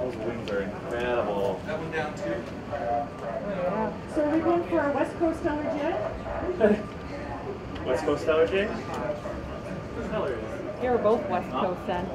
Those wings are incredible. That one down too. Yeah. So are we going for a West Coast allergy? West Coast allergy? Hilarious. You're both West Coast then.